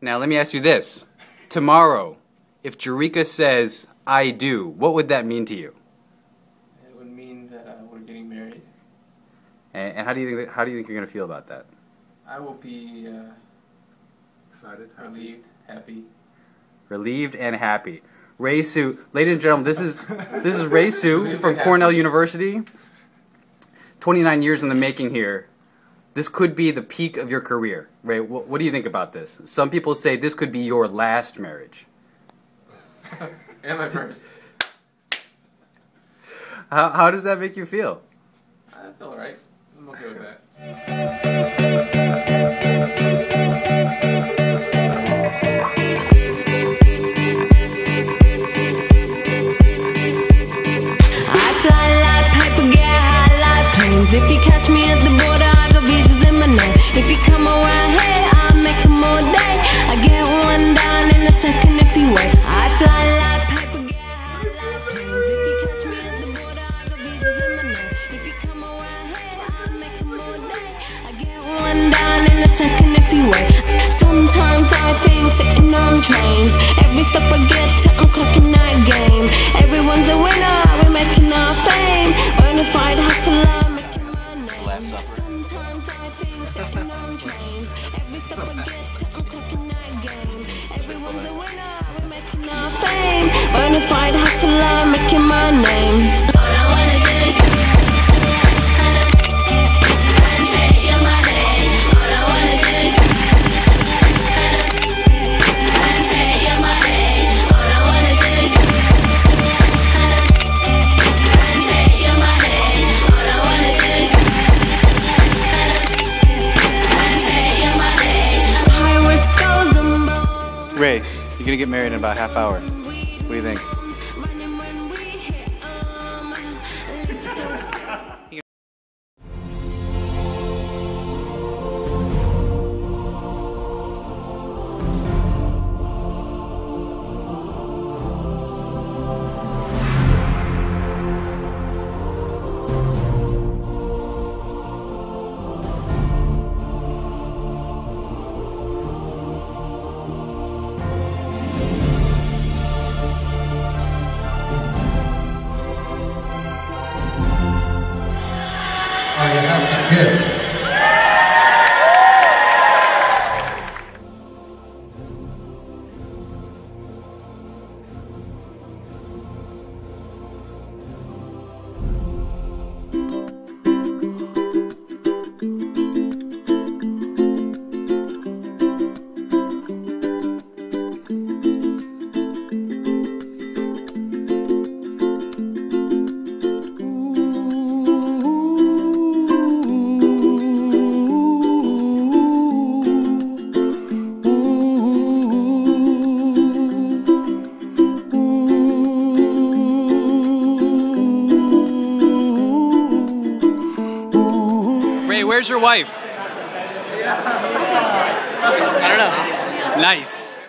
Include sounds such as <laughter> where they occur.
Now, let me ask you this. Tomorrow, if Jerika says, I do, what would that mean to you? It would mean that uh, we're getting married. And, and how do you think how do you think you're gonna feel about that? I will be uh, Excited? relieved, happy. Relieved and happy. Ray Sue, ladies and gentlemen, this is this is Ray <laughs> Sue from Cornell University. 29 years in the making here. This could be the peak of your career. right? what, what do you think about this? Some people say this could be your last marriage. <laughs> and my first. How, how does that make you feel? I feel alright. I'm okay with that. I fly like paper, get high like planes. If you catch me at the border, come I'll make 'em all day. I get one down in a second if you wait. I fly like paper, get high like planes. If you catch me at the border, I got visas in my name. If you come around here, I'll make 'em all day. I get one down in a second if you wait. Sometimes I think sitting on trains. Every stop I get to, I'm clocking that game. Everyone's a winner, we're making our fame. Bonafide hustler, making my name. Last Supper. Stop I get to, I'm clocking that game. Everyone's a winner, we're making our fame. Bonafide hustler, bones. You're gonna get married in about half hour. What do you think? Have Ray, where's your wife? I don't know. Nice.